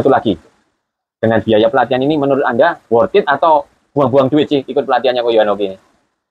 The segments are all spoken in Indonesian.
satu lagi. Dengan biaya pelatihan ini menurut Anda worth it atau buang-buang duit sih ikut pelatihannya Ko Yohanoki ini?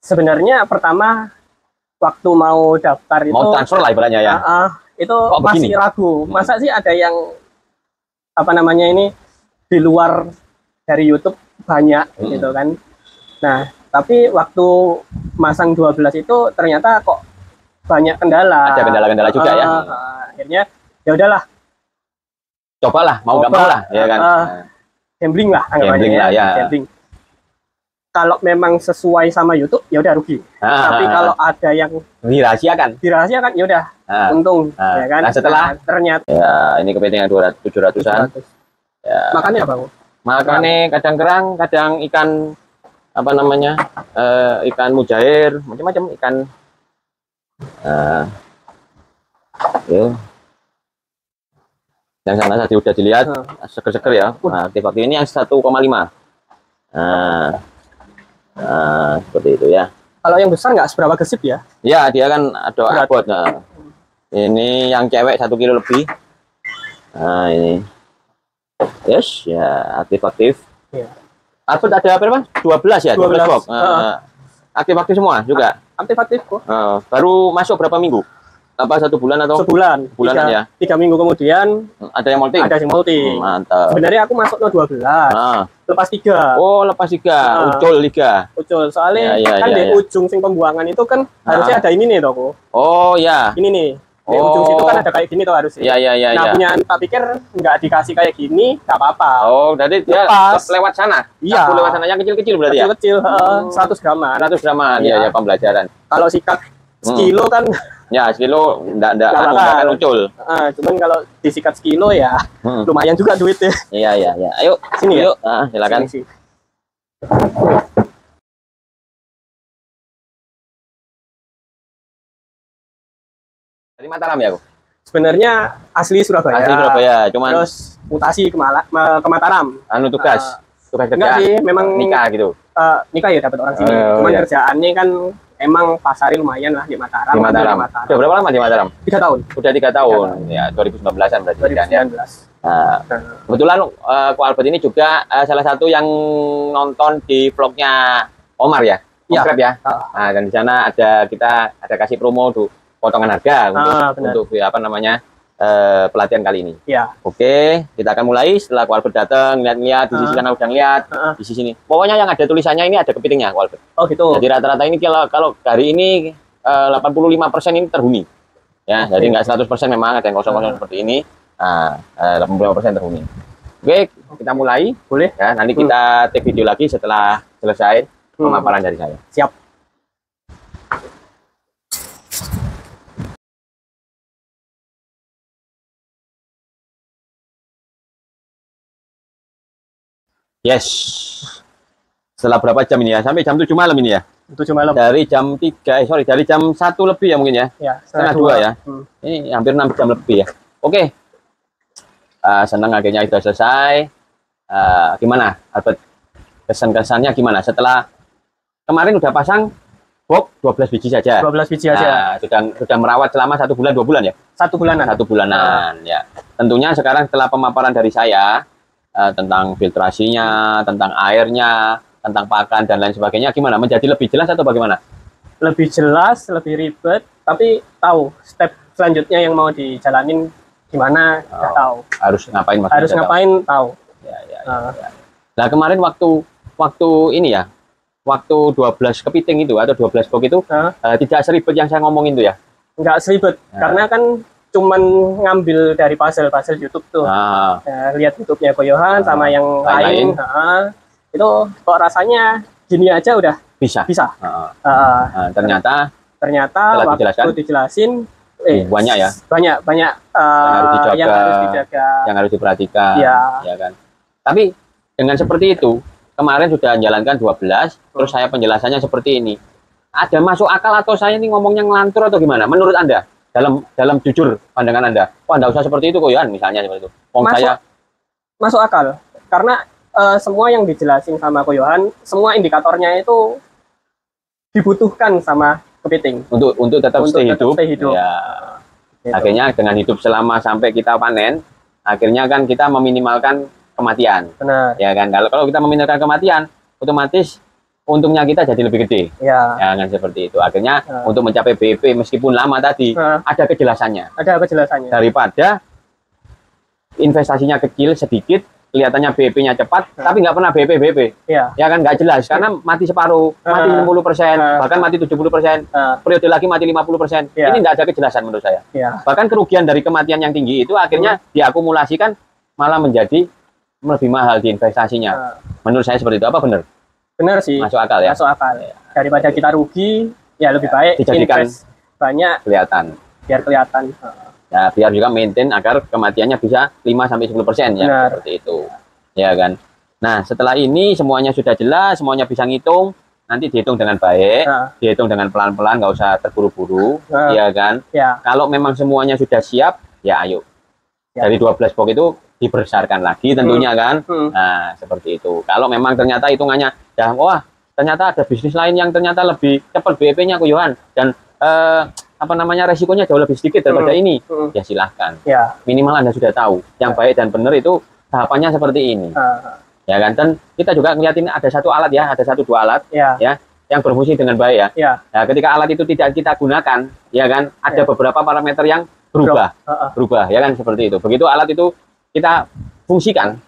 Sebenarnya pertama waktu mau daftar itu Mau transfer lah ibaratnya ya. Ah, itu Kok masih begini? ragu. Masa sih ada yang apa namanya ini di luar dari YouTube banyak Hmm. gitu kan. Nah, tapi waktu masang 12 itu ternyata kok banyak kendala. Ada kendala-kendala juga ya. Ah, ah, akhirnya ya udahlah, Cobalah, mau nggak mau lah, ya kan. Ah. gambling lah Gambling lah, ya. Gambling. Kalau memang sesuai sama YouTube ya udah rugi. Ah, Tapi ah, kalau ada yang dirahasiakan. dirahasiakan ya udah Ah, untung Ah. ya kan. Nah, setelah- ternyata ya, ini kepiting yang 200 700-an. Ya. makanya apa? Bu? Makanya kadang kerang, kadang ikan apa namanya? eh, ikan mujair, macam-macam ikan eh ya. Yang sana tadi udah dilihat seger-seger ya. Nah, aktif-aktif ini yang 1,5. Nah, nah, seperti itu ya. Kalau yang besar nggak seberapa gesip ya? Ya, dia kan ada Berat. abot. Nah. Ini yang cewek satu kilo lebih. Nah, ini. Yes, ya aktif-aktif. Iya. Abot ada berapa? 12 ya, 12, 12. box. Heeh. Nah, aktif-aktif semua juga. Aktif-aktif kok. Nah, baru masuk berapa minggu? Apa satu bulan atau Sebulan. Bulanan tiga, ya? tiga minggu kemudian ada yang molting? ada yang Hmm, multi. mantap. Sebenarnya aku masuk no 12, Nah, lepas tiga. oh lepas tiga, Ah. ucul liga. Ucul. Soalnya Ya, ya, kan ya, di ya. ujung sing pembuangan itu kan harusnya ada ini nih toko. Oh ya, Ini nih. Di Oh. ujung situ kan ada kayak gini tuh harusnya. ya ya ya nah ya. punya tak pikir nggak dikasih kayak gini, nggak apa-apa. Oh, jadi dia Lepas. lewat sana. Iya. Aku lewat sana yang kecil-kecil berarti ya. Kecil-kecil, Oh. 100 graman. 100 graman, Iya. ya, ya pembelajaran. Kalau sikat Hmm. sekilo kan, Ya, sekilo enggak enggak kan enggak akan muncul. eh, cuman kalau disikat sekilo ya Hmm. lumayan juga duitnya. Iya, iya, iya. Ayo, Sini ya? yuk. Ah, silakan. Sini sih. Dari Mataram ya, aku. Sebenarnya asli Surabaya. Asli Surabaya, cuman Terus mutasi ke, Mala- ma- ke Mataram. anu tugas, tugas kerja. Enggak sih, memang nikah gitu. eh, nikah ya dapat orang sini. Oh, Cuman iya. kerjaannya kan emang pasarnya lumayan lah di Mataram. Di Mataram. Udah berapa lama di Mataram? Tiga tahun. Udah tiga tahun. Ya, 2019-an berarti kan ya. 2019. Nah, kebetulan uh, Ko Albert ini juga eh, salah satu yang nonton di vlognya Omar ya. Iya. Krep ya. Ah. Nah, dan di sana ada kita ada kasih promo tuh potongan harga untuk Ah, benar. untuk ya, apa namanya eh, pelatihan kali ini. ya. Oke, kita akan mulai setelah Albert datang, lihat-lihat di sisi Ah. sana udah lihat, di sisi sini. Pokoknya yang ada tulisannya ini ada kepitingnya Albert. Oh gitu. Jadi rata-rata ini kalau kalau hari ini eh, 85% ini terhuni. Ya, Oke. jadi nggak 100% memang ada yang kosong-kosong seperti ini. Nah, eh, 85% terhuni. Oke, kita mulai Boleh. ya. Nanti kita take video lagi setelah selesai Hmm. pemaparan dari saya. Siap. Yes. Setelah berapa jam ini ya? Sampai jam 7 malam ini ya? Tujuh malam. Dari jam 3, eh sorry, dari jam 1 lebih ya mungkin ya? Ya. Setengah dua ya? Hmm. Ini hampir 6 jam lebih ya. Oke. Eh, senang akhirnya sudah selesai. Eh, gimana, Albert? Kesan-kesannya gimana? Setelah kemarin udah pasang box 12 biji saja. 12 biji aja. Nah, sudah sudah merawat selama satu bulan dua bulan ya Satu bulanan. satu bulanan ya tentunya sekarang setelah pemaparan dari saya eh, tentang filtrasinya tentang airnya tentang pakan dan lain sebagainya gimana menjadi lebih jelas atau bagaimana Lebih jelas, lebih ribet, tapi tahu step selanjutnya yang mau dijalanin gimana, Oh. nggak tahu. harus ngapain maksudnya Harus saya tahu. ngapain tahu. ya, ya, ya. Nah, Nah kemarin waktu waktu ini ya waktu 12 kepiting itu atau 12 box itu nah, eh, tidak seribet yang saya ngomongin itu ya nggak seribet Nah. karena kan cuman ngambil dari puzzle-puzzle YouTube tuh. nah, Ya, lihat YouTube-nya Koyohan Ah, sama yang lain-lain. lain. Nah, itu kok rasanya gini aja udah bisa bisa. Nah, Ah, nah, ternyata ternyata Setelah waktu dijelaskan? dijelasin eh, banyak ya banyak banyak eh, Yang harus dijaga. yang harus dijaga. yang harus diperhatikan Iya. ya kan tapi dengan seperti itu kemarin sudah menjalankan 12 terus saya penjelasannya seperti ini ada masuk akal atau saya ini ngomongnya ngelantur atau gimana menurut anda dalam dalam jujur pandangan anda wah enggak usah seperti itu kok ya misalnya seperti itu Wong Masuk. saya Masuk akal karena eh, semua yang dijelasin sama Koyohan, semua indikatornya itu dibutuhkan sama kepiting. untuk untuk tetap Untuk stay tetap hidup, stay hidup. ya Gitu. akhirnya dengan hidup selama sampai kita panen akhirnya kan kita meminimalkan kematian benar ya kan kalau kalau kita meminimalkan kematian otomatis untungnya kita jadi lebih gede. Ya ya kan seperti itu. Akhirnya Ah. untuk mencapai BP meskipun lama tadi Nah, ada kejelasannya. Ada kejelasannya? Daripada investasinya kecil sedikit kelihatannya BP-nya cepat Ah. tapi nggak pernah BP BP ya ya kan nggak jelas. Karena mati separuh mati Ah. 60 persen Ah. bahkan mati 70 persen periode lagi mati 50 persen. Ya. ini nggak ada kejelasan menurut saya. Ya bahkan kerugian dari kematian yang tinggi itu akhirnya diakumulasikan malah menjadi lebih mahal di investasinya. Menurut saya seperti itu. Apa benar benar sih. Masuk akal ya? Masuk akal. Daripada kita rugi ya lebih baik Dijadikan- invest banyak kelihatan. biar kelihatan. Ya biar juga maintain agar kematiannya bisa 5 sampai 10 persen ya Benar. seperti itu. Ya kan? Nah setelah ini semuanya sudah jelas semuanya bisa ngitung nanti dihitung dengan baik nah, dihitung dengan pelan-pelan nggak usah terburu-buru Nah. ya kan? Ya. Kalau memang semuanya sudah siap ya ayo. Ya. dari 12 box itu dibesarkan lagi tentunya kan? Hmm, nah seperti itu. Kalau memang ternyata hitungannya ya wah ternyata ada bisnis lain yang ternyata lebih cepat BP-nya Yohan. Dan eh, apa namanya resikonya jauh lebih sedikit daripada Hmm. ini. Hmm, ya silahkan. Ya. Minimal anda sudah tahu yang baik dan benar itu tahapannya seperti ini. Ah, ya kan? Dan kita juga ngeliatin ada satu alat ya ada satu dua alat ya. yang berfungsi dengan baik ya. Ya. Nah, ketika alat itu tidak kita gunakan, ya kan, ada Ya. beberapa parameter yang berubah, ah, ah, berubah, ya kan, seperti itu. Begitu alat itu kita fungsikan,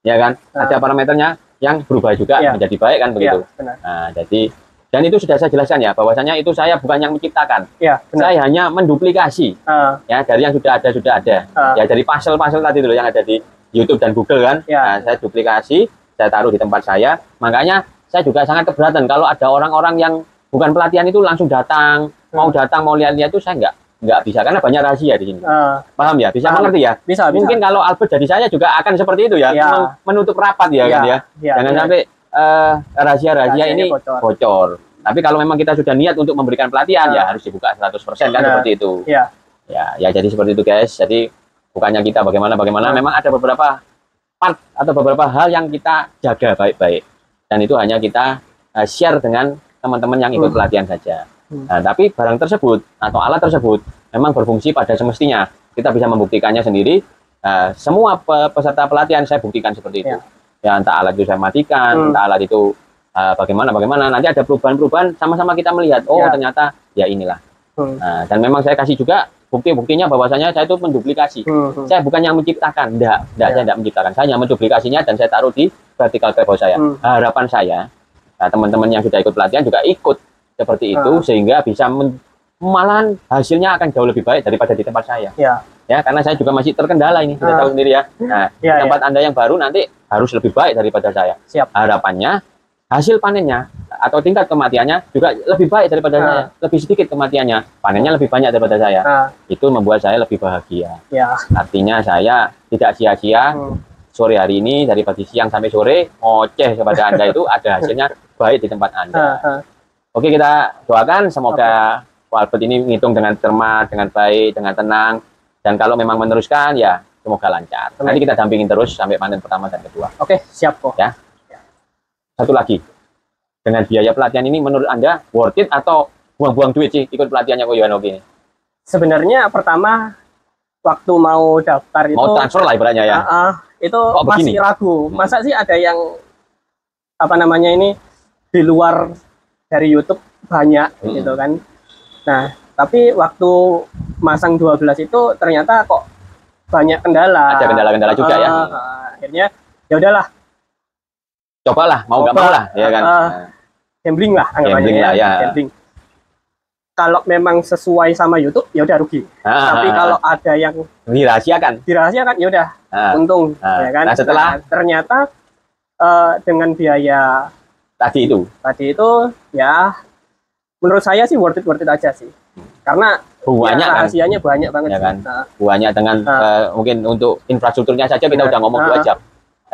ya kan, Ah. ada parameternya yang berubah juga Ya. menjadi baik kan ya begitu. benar Nah, jadi dan itu sudah saya jelaskan ya, bahwasanya itu saya bukan yang menciptakan, ya benar saya hanya menduplikasi, Ah, ya dari yang sudah ada sudah ada, Ah. ya dari pasal-pasal tadi dulu yang ada di YouTube dan Google kan, Ya. nah, saya duplikasi, saya taruh di tempat saya, makanya saya juga sangat keberatan kalau ada orang-orang yang bukan pelatihan itu langsung datang, mau Hmm. datang mau lihat-lihat itu saya nggak nggak bisa karena banyak rahasia di sini. ah, Paham ya? Bisa Paham. mengerti ya? bisa bisa Mungkin kalau Albert jadi saya juga akan seperti itu ya, Ya. men- menutup rapat ya, kan ya. ya, Jangan ya. sampai eh, rahasia-rahasia Rahasianya ini bocor. bocor. Tapi kalau memang kita sudah niat untuk memberikan pelatihan Ya. ya harus dibuka 100% kan Benar. seperti itu. Ya. Ya, ya jadi seperti itu guys. Jadi bukannya kita bagaimana bagaimana Ya. memang ada beberapa part atau beberapa hal yang kita jaga baik-baik. Dan itu hanya kita eh, share dengan teman-teman yang ikut Hmm. pelatihan saja. Hmm. Nah, tapi barang tersebut atau alat tersebut memang berfungsi pada semestinya. Kita bisa membuktikannya sendiri. Eh, semua pe- peserta pelatihan saya buktikan seperti itu. Ya, entah alat itu saya matikan, Hmm. entah alat itu eh, bagaimana bagaimana. Nanti ada perubahan-perubahan sama-sama kita melihat. Oh, Ya. ternyata ya inilah. Hmm, Nah, dan memang saya kasih juga bukti-buktinya bahwasanya saya itu menduplikasi. hmm, hmm. Saya bukan yang menciptakan, enggak, enggak, Ya. saya enggak menciptakan. Saya hanya menduplikasinya dan saya taruh di vertical graph saya. Hmm. Harapan saya, nah, teman-teman yang sudah ikut pelatihan juga ikut seperti itu Ah. sehingga bisa men- malahan hasilnya akan jauh lebih baik daripada di tempat saya. Ya. Ya, karena saya juga masih terkendala ini, sudah Ah. tahu sendiri ya. Nah, di Ya, tempat Anda yang baru nanti harus lebih baik daripada saya. Siap. Harapannya hasil panennya atau tingkat kematiannya juga lebih baik daripada Ah. saya, lebih sedikit kematiannya, panennya lebih banyak daripada saya. Ah, Itu membuat saya lebih bahagia. ya. Artinya saya tidak sia-sia Hmm, sore hari ini dari pagi siang sampai sore ngoceh kepada Anda itu ada hasilnya baik di tempat Anda. Oke, kita doakan semoga Pak Albert ini menghitung dengan cermat, dengan baik, dengan tenang. Dan kalau memang meneruskan ya semoga lancar. Amin. Nanti kita dampingin terus sampai panen pertama dan kedua. Oke, siap kok. Ya. Satu lagi. Dengan biaya pelatihan ini menurut Anda worth it atau buang-buang duit sih ikut pelatihannya kok Yohanogi ini? Sebenarnya pertama waktu mau daftar itu Mau transfer lah ibaratnya ya. ah, itu Kok masih begini? ragu. Masa sih ada yang apa namanya ini di luar dari YouTube banyak Hmm. gitu kan. Nah, tapi waktu masang 12 itu ternyata kok banyak kendala. Ada kendala-kendala juga ya. Ah, akhirnya ya udahlah, Cobalah, mau nggak mau lah, ya kan. Ah, gambling lah anggapannya Gambling lah, ya. Gambling. Kalau memang sesuai sama YouTube ya udah rugi. Ah, Tapi ah, kalau ada yang dirahasiakan. dirahasiakan ya udah Ah, untung Ah, ya kan. nah, setelah- ternyata eh, dengan biaya tadi itu tadi itu ya menurut saya sih worth it worth it aja sih. Karena banyak ya, kan, rahasianya banyak banget Ya kan? Nah, banyak dengan Ah. eh, mungkin untuk infrastrukturnya saja kita Benar. udah ngomong dua Ah. jam.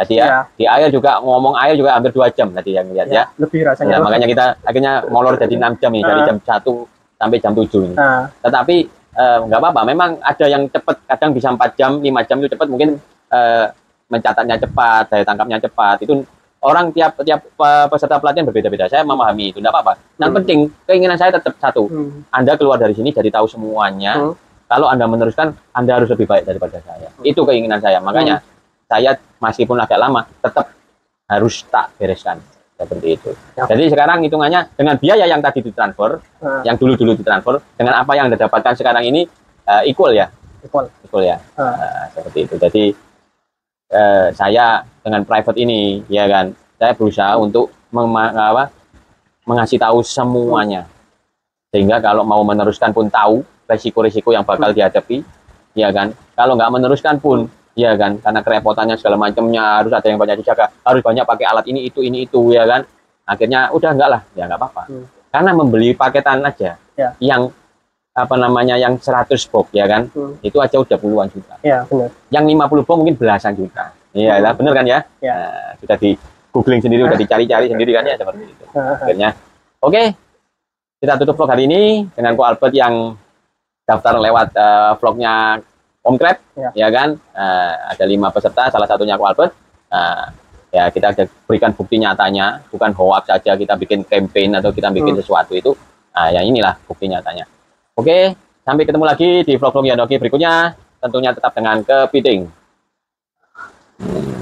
Tadi ya, Iya. di air juga ngomong air juga hampir dua jam tadi yang lihat ya. ya, lebih rasanya. Nah, makanya kita akhirnya molor jadi 6 jam nih dari Ah. jam 1 sampai jam 7 ini. Nah, Tetapi eh, nggak apa-apa, memang ada yang cepat, kadang bisa 4 jam, 5 jam itu cepat, mungkin eh, mencatatnya cepat, daya tangkapnya cepat. Itu orang tiap tiap peserta pelatihan berbeda-beda. Saya memahami itu, nggak apa-apa. Yang Hmm. penting keinginan saya tetap satu. hmm, Anda keluar dari sini jadi tahu semuanya. Hmm. kalau anda meneruskan anda harus lebih baik daripada saya itu keinginan saya makanya saya meskipun agak lama tetap harus tak bereskan seperti itu Ya. jadi sekarang hitungannya dengan biaya yang tadi ditransfer Nah, yang dulu-dulu ditransfer dengan apa yang anda dapatkan sekarang ini eh, equal ya equal. equal ya Ah. Eh, seperti itu jadi eh, saya dengan private ini ya kan? Saya berusaha untuk apa, mengasih tahu semuanya. Sehingga kalau mau meneruskan pun tahu resiko-resiko yang bakal dihadapi ya kan? Kalau nggak meneruskan pun ya kan? Karena kerepotannya segala macamnya harus ada yang banyak dijaga harus banyak pakai alat ini itu ini itu ya kan? Akhirnya udah enggak lah ya nggak apa-apa. Hmm. karena membeli paketan aja Ya. yang apa namanya yang 100 box ya kan? Hmm. itu aja udah puluhan juta. Ya, benar. yang 50 box mungkin belasan juta iya lah bener kan ya? Ya. Nah, sudah di googling sendiri udah dicari-cari sendiri kan ya seperti itu. Akhirnya oke kita tutup vlog hari ini dengan Ko Albert yang daftar lewat eh, vlognya Om Krep Ya. ya kan? Eh, ada lima peserta salah satunya Ko Albert. Eh, ya kita berikan bukti nyatanya bukan hoax saja kita bikin campaign atau kita bikin Hmm. sesuatu itu. Nah ya inilah bukti nyatanya. Oke sampai ketemu lagi di vlog-vlog Yanoki berikutnya tentunya tetap dengan kepiting you